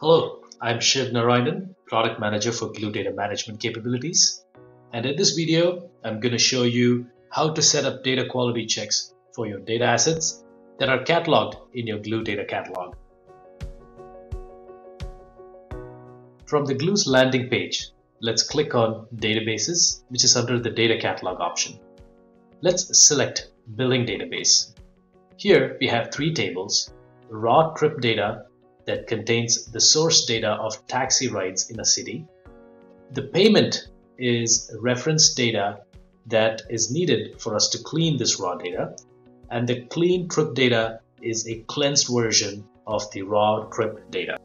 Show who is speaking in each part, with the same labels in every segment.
Speaker 1: Hello, I'm Shiv Narayanan, Product Manager for Glue Data Management Capabilities. And in this video, I'm going to show you how to set up data quality checks for your data assets that are cataloged in your Glue Data Catalog. From the Glue's landing page, let's click on Databases, which is under the Data Catalog option. Let's select Billing Database. Here we have three tables, raw trip data that contains the source data of taxi rides in a city. The payment is reference data that is needed for us to clean this raw data. And the clean trip data is a cleansed version of the raw trip data.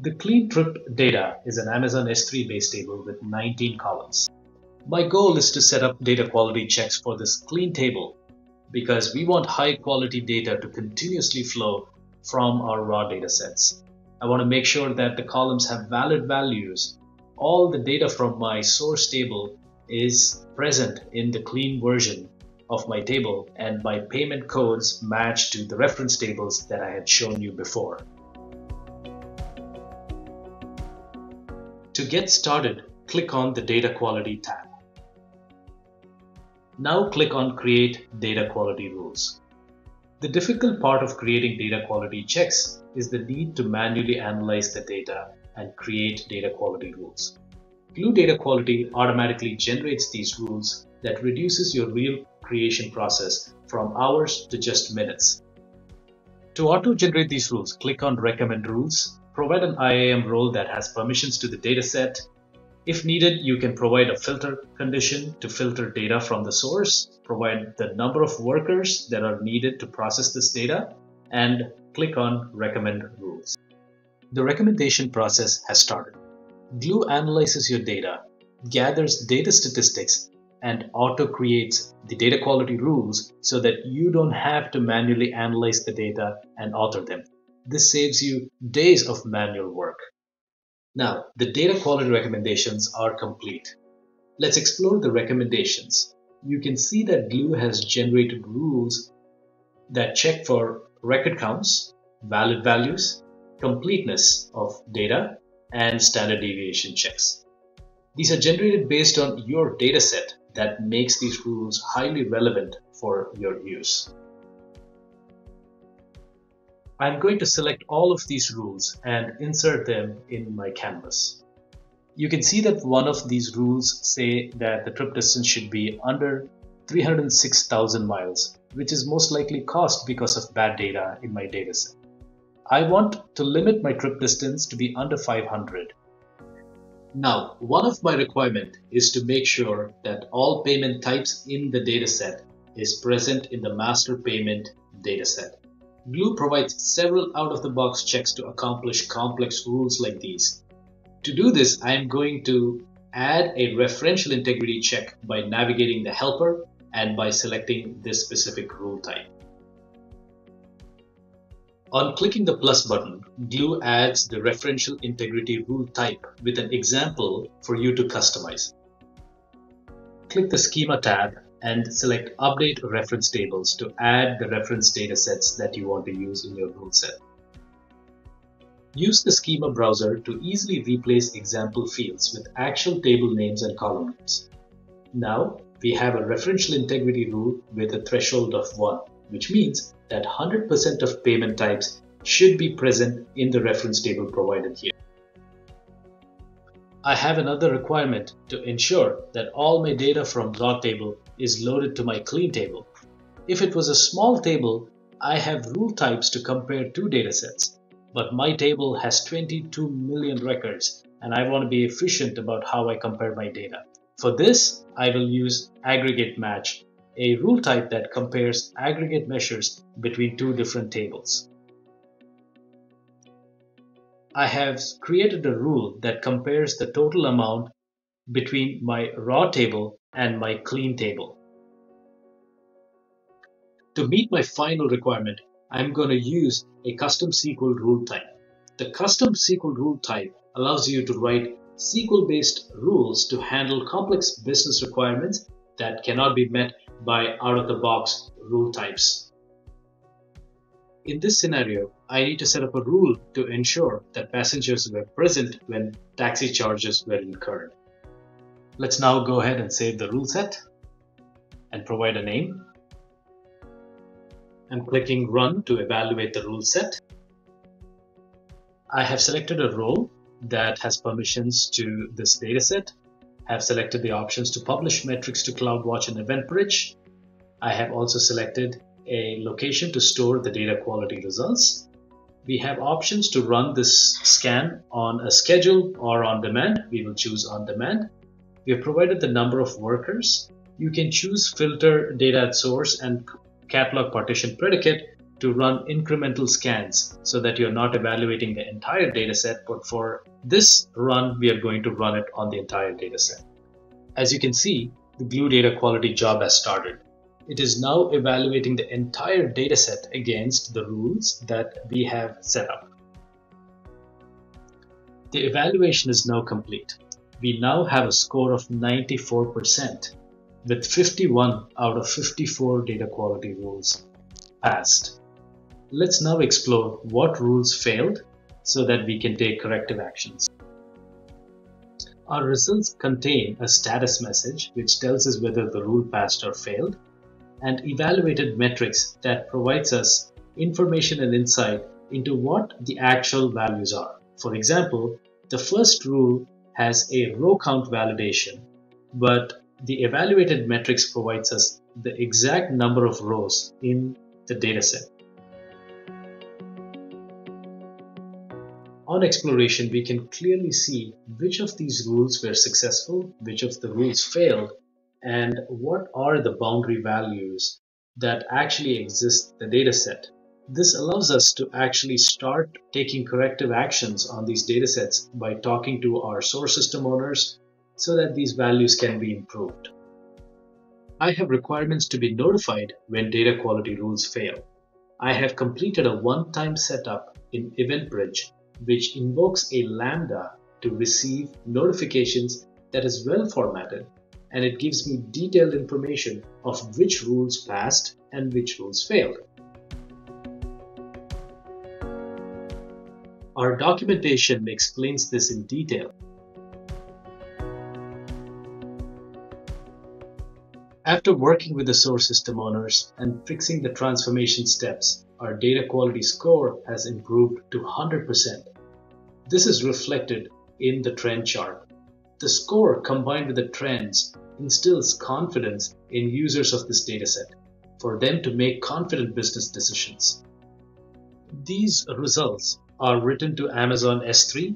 Speaker 1: The clean trip data is an Amazon S3 based table with 19 columns. My goal is to set up data quality checks for this clean table because we want high quality data to continuously flow from our raw data sets. I want to make sure that the columns have valid values. All the data from my source table is present in the clean version of my table and my payment codes match to the reference tables that I had shown you before. To get started, click on the Data Quality tab. Now click on Create Data Quality Rules. The difficult part of creating data quality checks is the need to manually analyze the data and create data quality rules. Glue Data Quality automatically generates these rules that reduces your real creation process from hours to just minutes. To auto-generate these rules, click on Recommend Rules, provide an IAM role that has permissions to the dataset, if needed, you can provide a filter condition to filter data from the source, provide the number of workers that are needed to process this data, and click on Recommend Rules. The recommendation process has started. Glue analyzes your data, gathers data statistics, and auto creates the data quality rules so that you don't have to manually analyze the data and author them. This saves you days of manual work. Now, the data quality recommendations are complete. Let's explore the recommendations. You can see that Glue has generated rules that check for record counts, valid values, completeness of data, and standard deviation checks. These are generated based on your dataset that makes these rules highly relevant for your use. I'm going to select all of these rules and insert them in my canvas. You can see that one of these rules say that the trip distance should be under 306,000 miles, which is most likely caused because of bad data in my dataset. I want to limit my trip distance to be under 500. Now, one of my requirement is to make sure that all payment types in the dataset is present in the master payment dataset. Glue provides several out-of-the-box checks to accomplish complex rules like these. To do this, I am going to add a referential integrity check by navigating the helper and by selecting this specific rule type. On clicking the plus button, Glue adds the referential integrity rule type with an example for you to customize. Click the Schema tab and select Update Reference Tables to add the reference datasets that you want to use in your rule set. Use the schema browser to easily replace example fields with actual table names and column names. Now, we have a referential integrity rule with a threshold of 1, which means that 100% of payment types should be present in the reference table provided here. I have another requirement to ensure that all my data from raw table is loaded to my clean table. If it was a small table, I have rule types to compare two datasets, but my table has 22 million records and I want to be efficient about how I compare my data. For this, I will use aggregate match, a rule type that compares aggregate measures between two different tables. I have created a rule that compares the total amount between my raw table and my clean table. To meet my final requirement, I'm going to use a custom SQL rule type. The custom SQL rule type allows you to write SQL-based rules to handle complex business requirements that cannot be met by out-of-the-box rule types. In this scenario, I need to set up a rule to ensure that passengers were present when taxi charges were incurred. Let's now go ahead and save the rule set and provide a name. I'm clicking run to evaluate the rule set. I have selected a role that has permissions to this dataset. I have selected the options to publish metrics to CloudWatch and EventBridge. I have also selected a location to store the data quality results. We have options to run this scan on a schedule or on demand. We will choose on demand. We have provided the number of workers. You can choose filter data at source and catalog partition predicate to run incremental scans so that you're not evaluating the entire dataset, but for this run, we are going to run it on the entire dataset. As you can see, the Glue data quality job has started. It is now evaluating the entire dataset against the rules that we have set up. The evaluation is now complete. We now have a score of 94% with 51 out of 54 data quality rules passed. Let's now explore what rules failed so that we can take corrective actions. Our results contain a status message which tells us whether the rule passed or failed and evaluated metrics that provides us information and insight into what the actual values are. For example, the first rule has a row count validation, but the evaluated metrics provides us the exact number of rows in the dataset. On exploration, we can clearly see which of these rules were successful, which of the rules failed, and what are the boundary values that actually exist in the dataset. This allows us to actually start taking corrective actions on these datasets by talking to our source system owners so that these values can be improved. I have requirements to be notified when data quality rules fail. I have completed a one-time setup in EventBridge which invokes a Lambda to receive notifications that is well formatted and it gives me detailed information of which rules passed and which rules failed. Our documentation explains this in detail. After working with the source system owners and fixing the transformation steps, our data quality score has improved to 100%. This is reflected in the trend chart. The score combined with the trends instills confidence in users of this dataset for them to make confident business decisions. These results are written to Amazon S3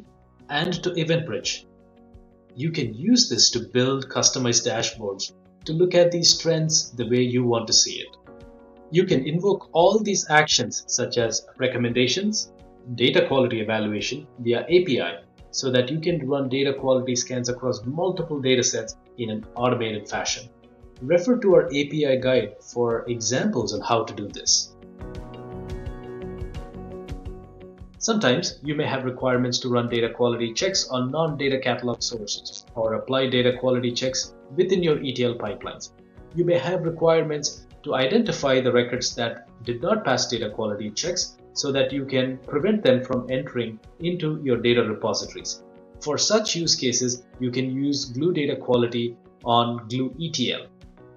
Speaker 1: and to EventBridge. You can use this to build customized dashboards to look at these trends the way you want to see it. You can invoke all these actions such as recommendations, data quality evaluation via API so that you can run data quality scans across multiple datasets in an automated fashion. Refer to our API guide for examples on how to do this. Sometimes you may have requirements to run data quality checks on non-data catalog sources or apply data quality checks within your ETL pipelines. You may have requirements to identify the records that did not pass data quality checks so that you can prevent them from entering into your data repositories. For such use cases, you can use Glue data quality on Glue ETL.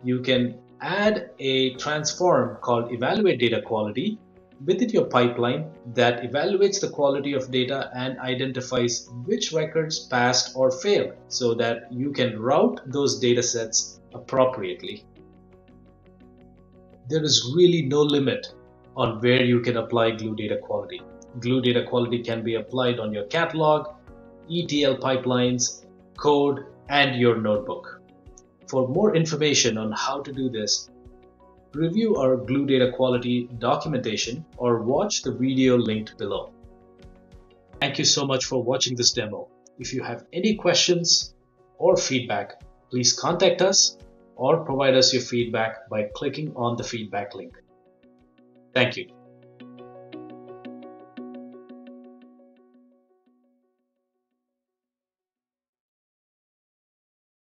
Speaker 1: You can add a transform called evaluate data quality within your pipeline that evaluates the quality of data and identifies which records passed or failed so that you can route those data sets appropriately. There is really no limit on where you can apply Glue data quality. Glue data quality can be applied on your catalog, ETL pipelines, code, and your notebook. For more information on how to do this, review our Glue data quality documentation or watch the video linked below. Thank you so much for watching this demo. If you have any questions or feedback, please contact us or provide us your feedback by clicking on the feedback link. Thank you.